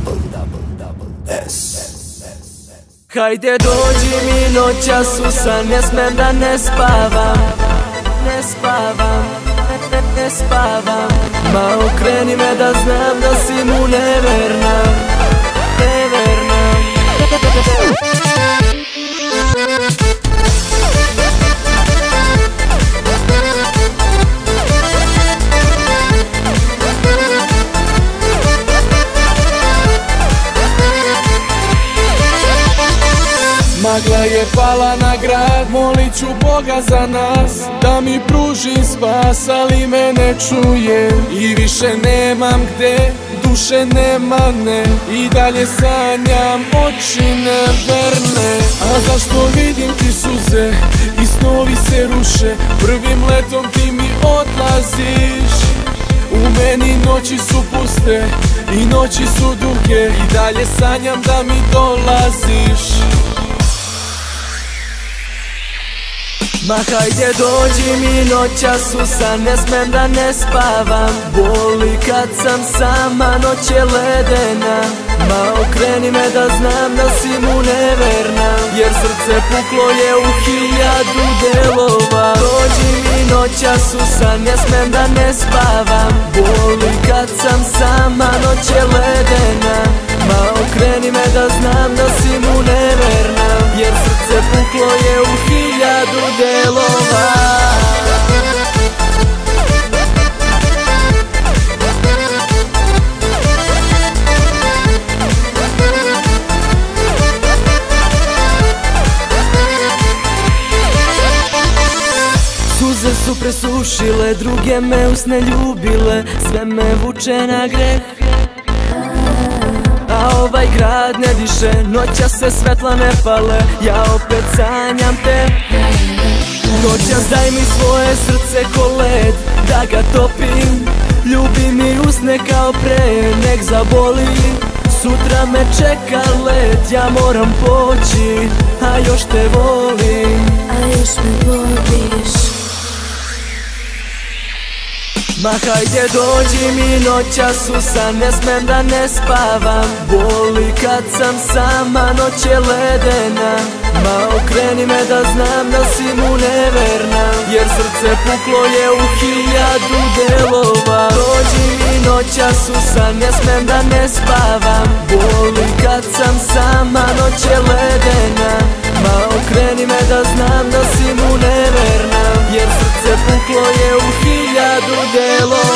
double, S. Hajde dođi mi noća susa, ne smem da ne spavam. Ne spavam, ne, ne, ne spavam. Ma okreni me da znam da si mu neverna. Magla je pala na grad, molit ću Boga za nas Da mi pruži spas, ali me ne čuje. I više nemam gde, duše nema ne I dalje sanjam oči neverne. A zašto vidim ti suze i snovi se ruše Prvim letom ti mi odlaziš. U meni noći su puste i noći su duge I dalje sanjam da mi dolaziš Ma hajde dođi mi noća susa, ne smem da ne spavam. Boli kad sam sama, noć je ledena. Ma okreni me da znam da si mu neverna Jer srce puklo je u hiljadu delova. Dođi mi noća susa, ne smem da ne spavam. Boli kad sam sama, noć je ledena. Ma okreni me da znam da si mu neverna Jer srce su presušile, druge me usne ljubile Sve me vuče na greh. A ovaj grad ne diše, noća se svetla ne pale Ja opet sanjam te. Noćas daj mi svoje srce ko led Da ga topim. Ljubi mi usne kao pre Nek zaboli. Sutra me čeka let Ja moram poći A još te volim. A još me voliš Ma hajde dođi mi noća susa, ne smem da ne spavam. Boli kad sam sama, noć je ledena. Ma okreni me da znam da si mu neverna Jer srce puklo je u hiljadu delova. Dođi mi noća susa, ne smem da ne spavam do gelo